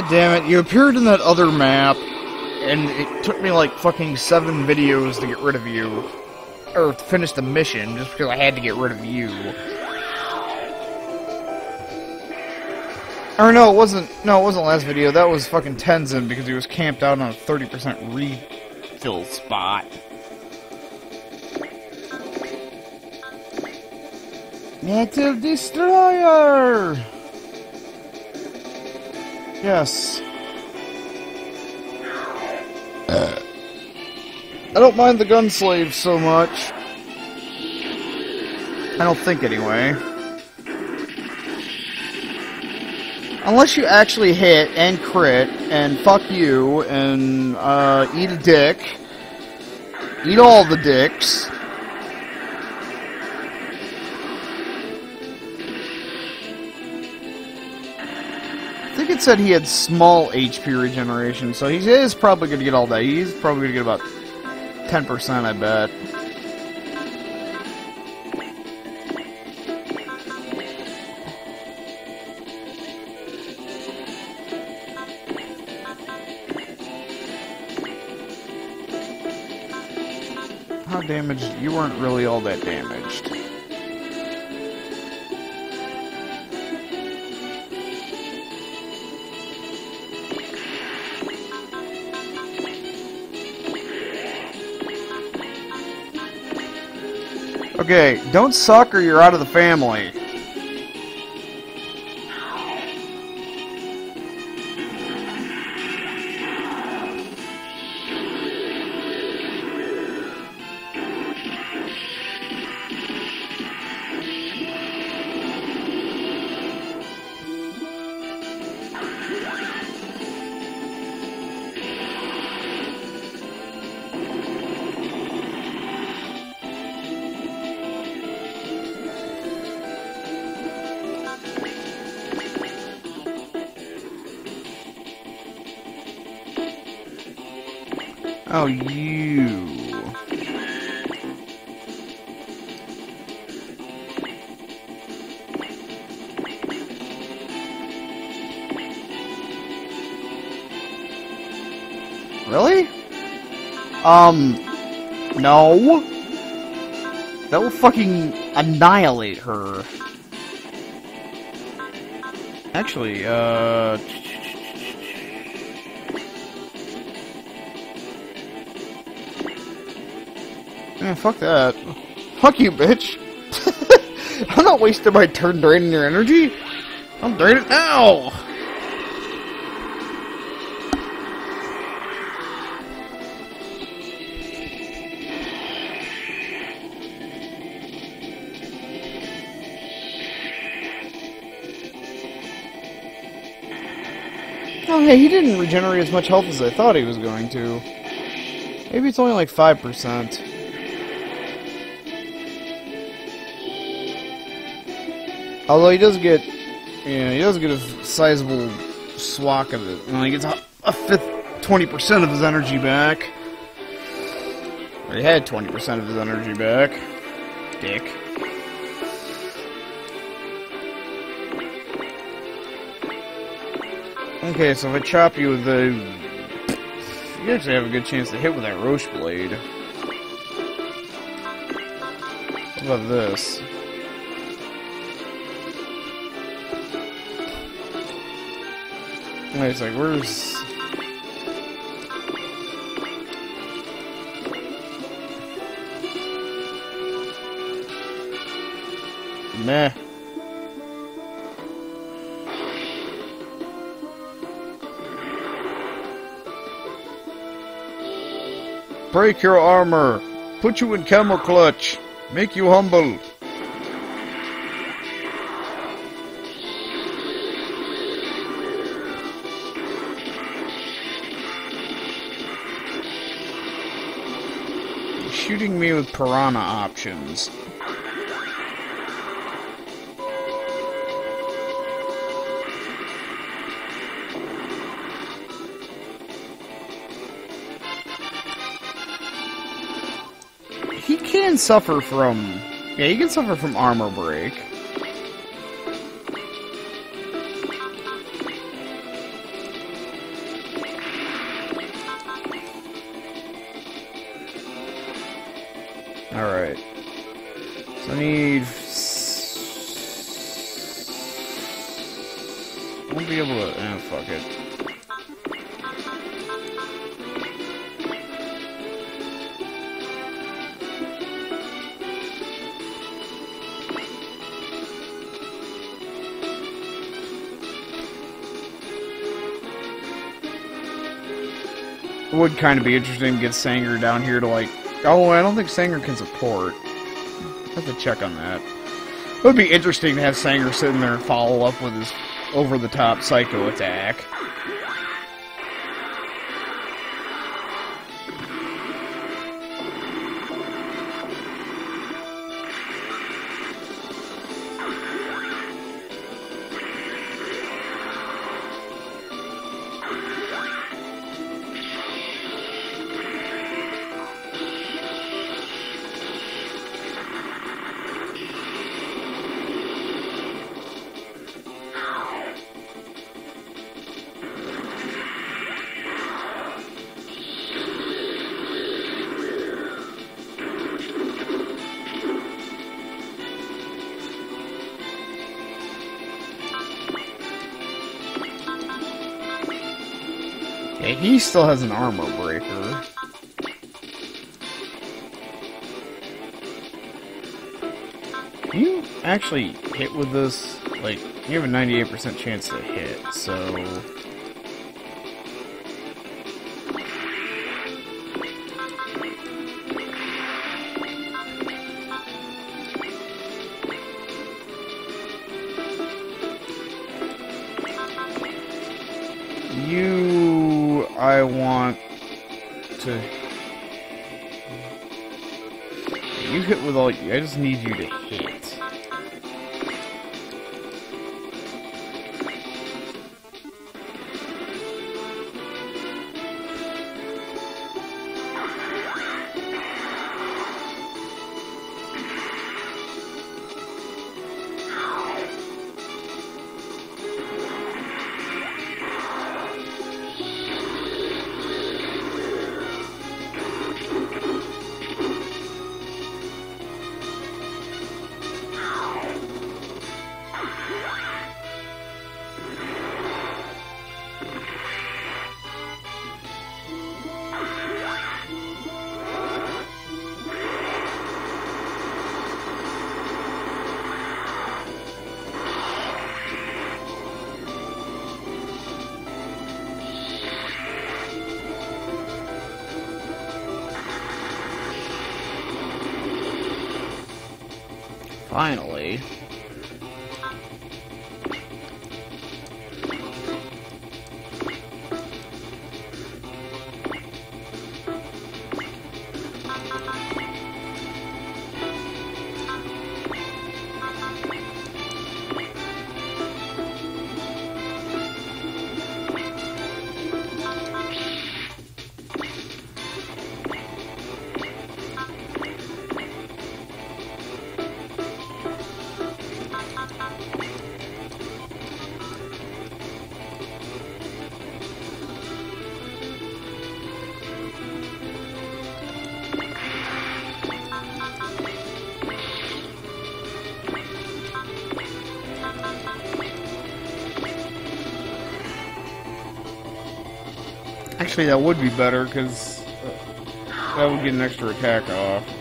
God damn it, you appeared in that other map, and it took me like fucking seven videos to get rid of you. Or finish the mission, just because I had to get rid of you. Or no, it wasn't, no, it wasn't last video, that was fucking Tenzan, because he was camped out on a 30% refill spot. Native Destroyer! Yes. I don't mind the gun slave so much. I don't think anyway. Unless you actually hit and crit and fuck you and uh, eat a dick. Eat all the dicks. Said he had small HP regeneration, so he is probably going to get all that. He's probably going to get about 10%, I bet. How damaged? You weren't really all that damaged. Okay, don't suck or you're out of the family. Oh, you. Really? Um, no. That will fucking annihilate her. Actually, uh... Man, fuck that. Fuck you, bitch. I'm not wasting my turn draining your energy. I'm draining now. Oh, hey, he didn't regenerate as much health as I thought he was going to. Maybe it's only like 5%. Although he does get, yeah, he does get a sizable swack of it. Know, he gets a, a fifth, 20% of his energy back. Or he had 20% of his energy back. Dick. Okay, so if I chop you with the... You actually have a good chance to hit with that Roche blade. What about this? Wait a sec, where's... Meh. Break your armor. Put you in camel clutch. Make you humble. Shooting me with piranha options. He can suffer from... Yeah, he can suffer from armor break. Alright. So I need... I won't be able to... Eh, fuck it. would kind of be interesting to get Sanger down here to like. Oh, I don't think Sanger can support. I have to check on that. It would be interesting to have Sanger sitting there and follow up with his over the top psycho attack. He still has an armor breaker. Can you actually hit with this? Like, you have a 98% chance to hit, so... I want to... You hit with all... You. I just need you to hit. Finally. Actually, that would be better, because that would get an extra attack off.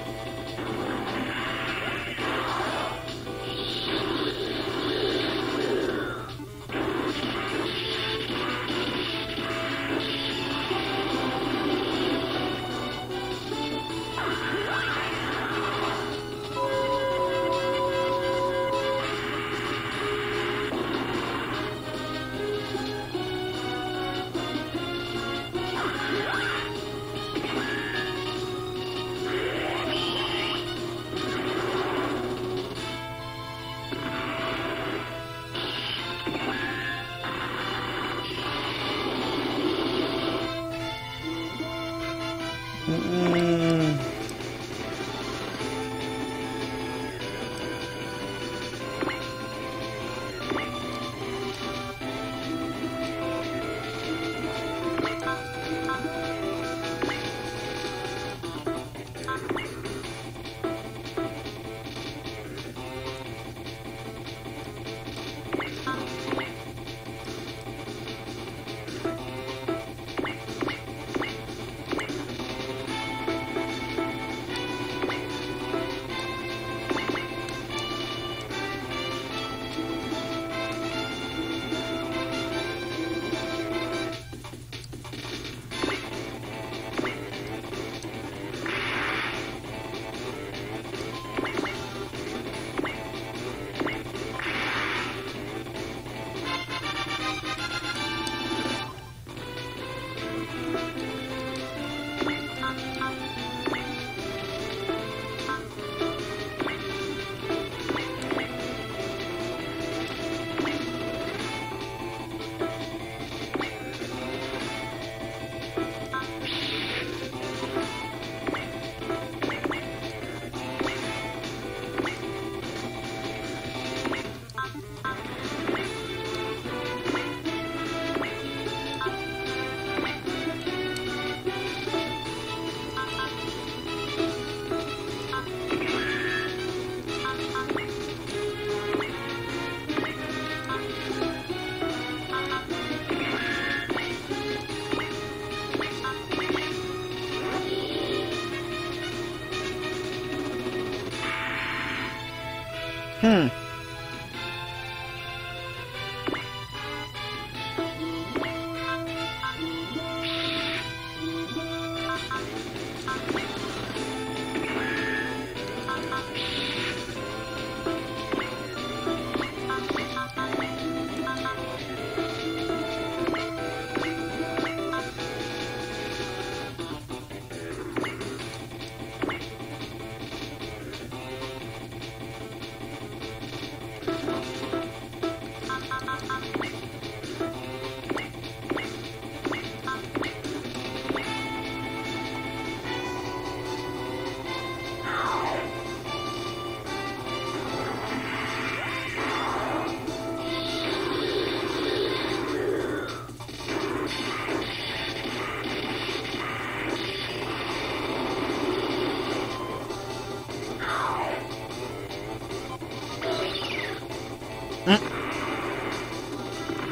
Hmm.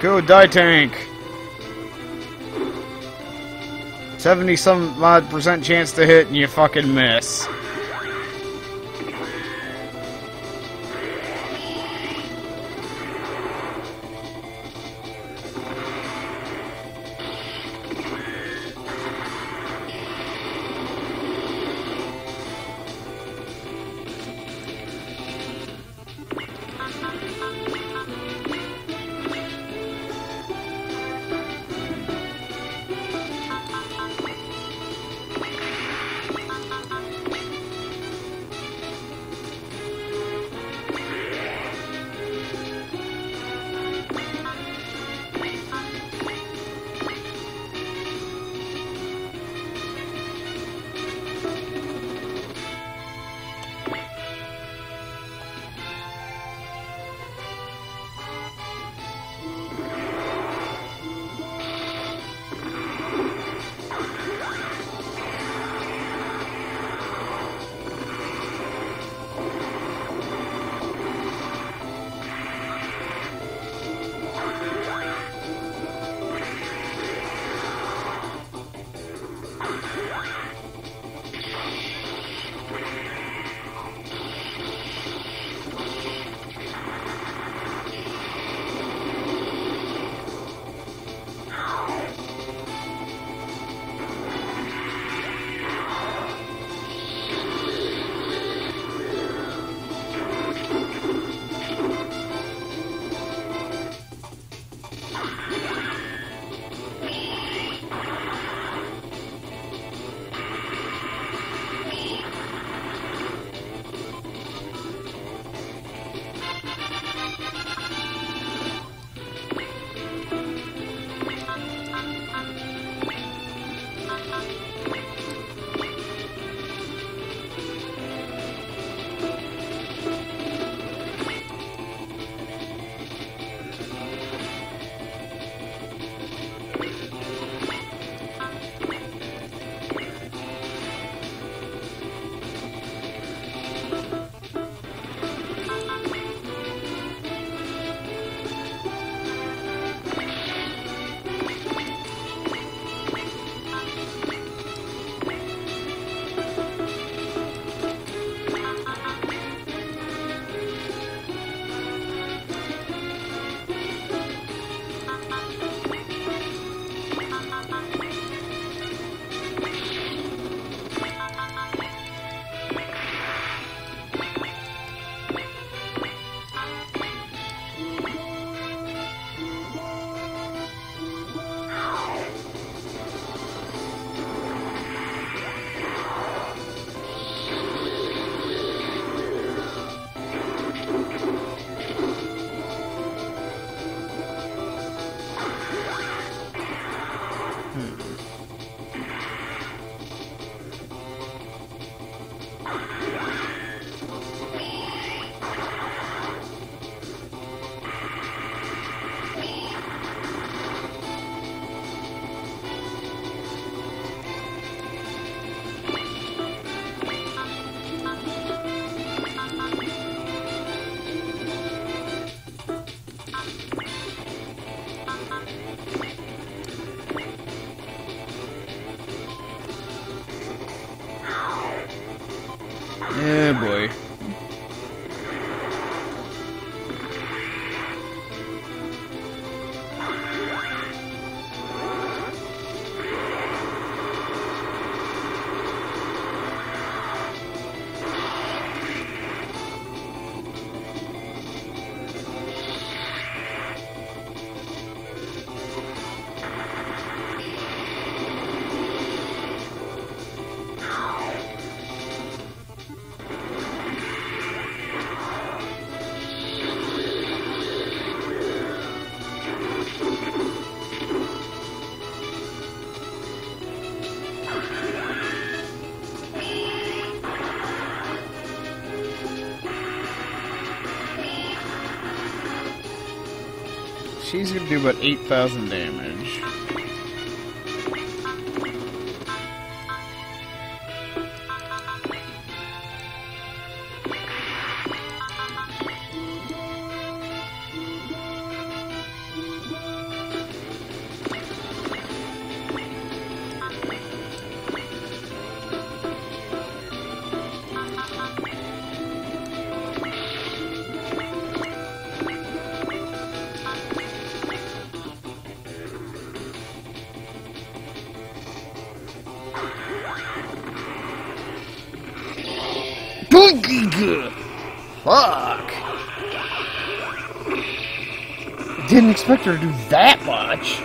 Go die tank. 70 some odd percent chance to hit and you fucking miss. She's gonna do about 8,000 damage. Fuck. Didn't expect her to do that much.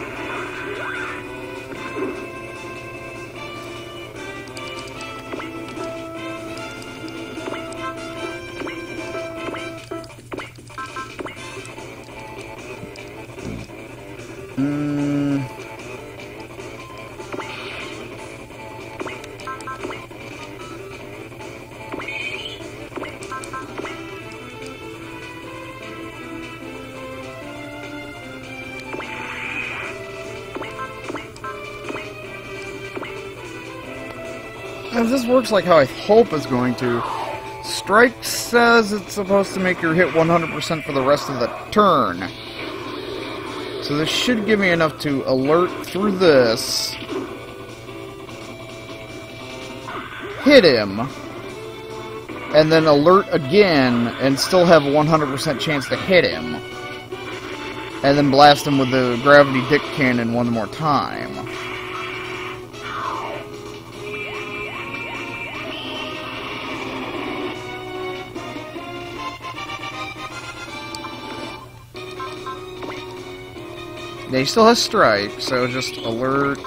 If this works like how I hope it's going to, Strike says it's supposed to make your hit 100% for the rest of the turn. So this should give me enough to alert through this, hit him, and then alert again and still have a 100% chance to hit him. And then blast him with the gravity dick cannon one more time. Yeah, he still has strike, so just alert.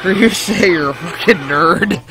For you say you're a fucking nerd.